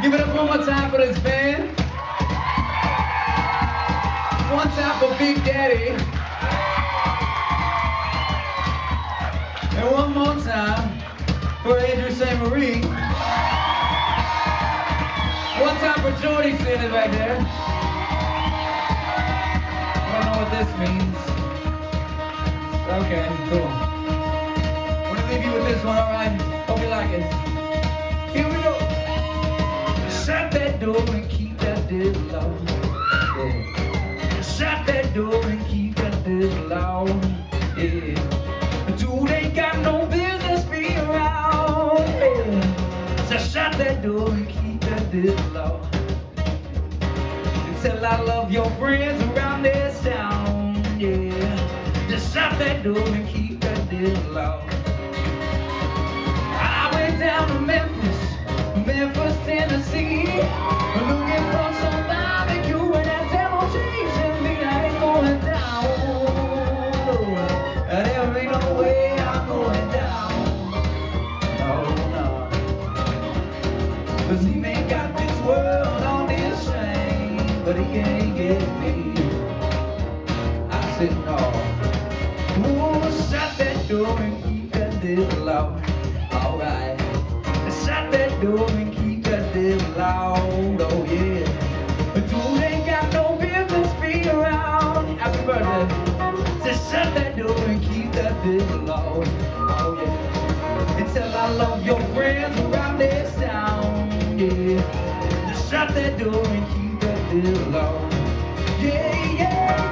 Give it up one more time for this band. One time for Big Daddy. And one more time for Andrew St. Marie. One time for Jordy standing back there. I don't know what this means. Okay, cool. I'm gonna leave you with this one, alright? Hope you like it. Here we go. Door and keep that devil locked. Yeah. Shut that door and keep that devil locked. Yeah. Dude ain't got no business being around. Yeah. So shut that door and keep that locked. And tell I love your friends around this town. Yeah. Just shut that door and keep that devil locked. I went down to Memphis, Memphis, Tennessee, looking for some barbecue and that me. I ain't going down. There ain't no way I'm going down. Oh, Cause he may got this world on his but he me. I said no. Ooh, shut that door and keep that devil out. Alright. Shut that door and keep that devil out. Oh yeah. But you ain't got no business being around. Happy birthday. Just shut that door and keep that devil out. Oh yeah. And tell I love your friends around this town. Yeah. Just shut that door and keep that devil out. Yeah, yeah,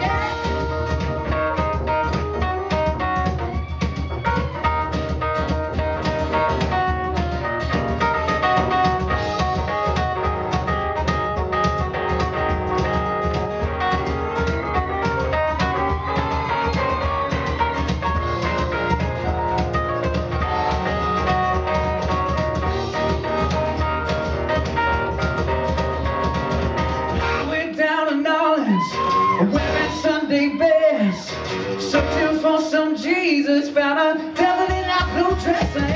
Nolens, wearing Sunday best, searching for some Jesus, found a devil in that blue dress.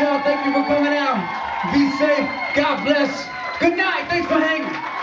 Y'all. Thank you for coming out. Be safe. God bless. Good night. Thanks for hanging.